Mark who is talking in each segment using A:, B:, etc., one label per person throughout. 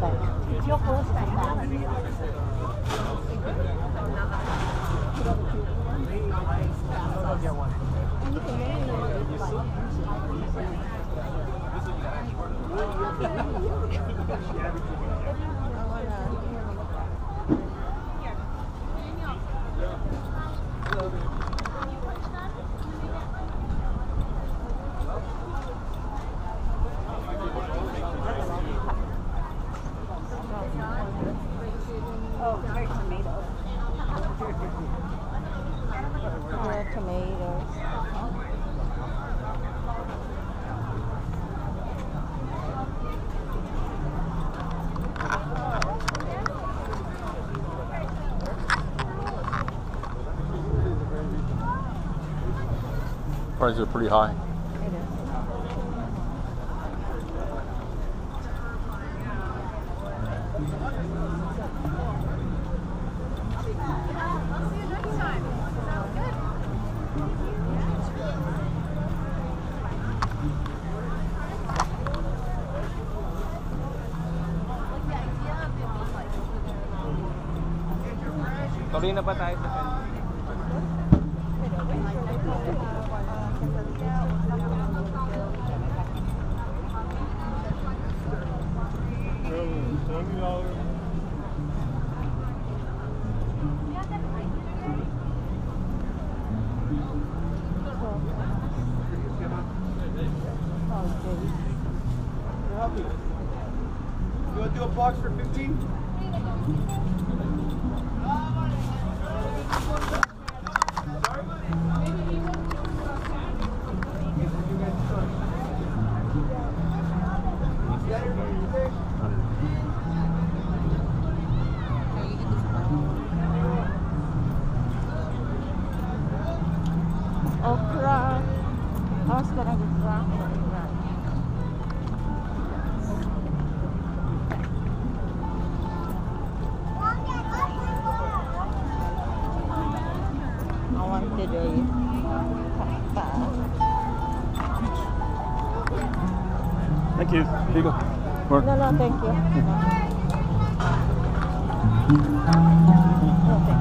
A: 对，就喝这个茶。Oh, great tomatoes.
B: Yeah, tomatoes.
C: Prices are pretty high.
D: Tuloy na tayo sa.
E: You want to do a box for 15?
C: Thank you. Here you go.
B: No, no, thank you. No. No, thanks.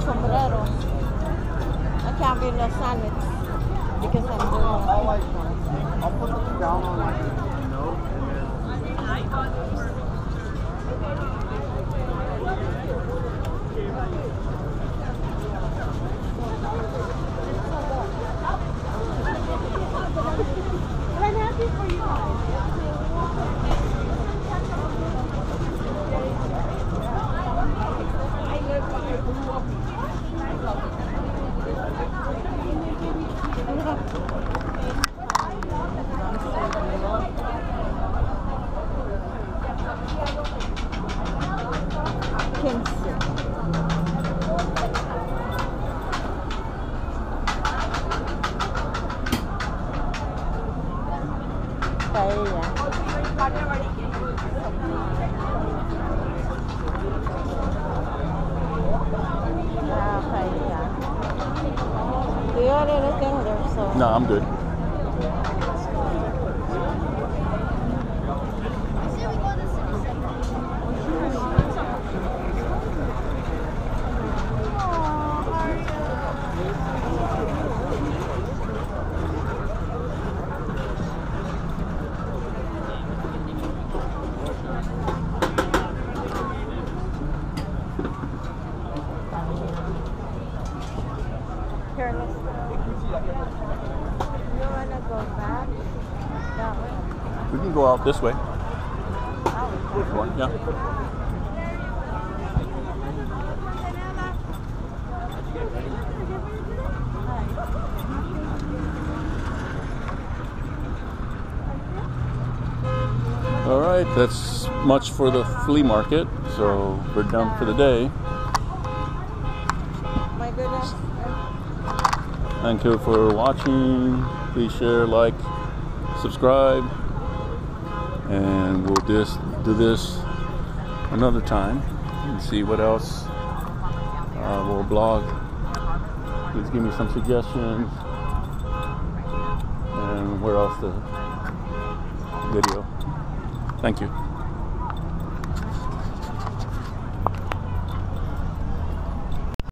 B: Sombrero. I can't the sun it's because I'm
E: I'll
B: doing
E: like, I'll put something down on a note and then.
A: But I'm happy for you guys.
B: Kinsey. Paella. Yeah, paella. Do you want anything? There's so
C: No, I'm good. We can go out this way. One, yeah. All right, that's much for the flea market. So we're done for the day.
B: My goodness.
C: Thank you for watching. Please share, like, subscribe and we'll just do this another time and see what else uh, we'll blog. Please give me some suggestions and where else the video. Thank you.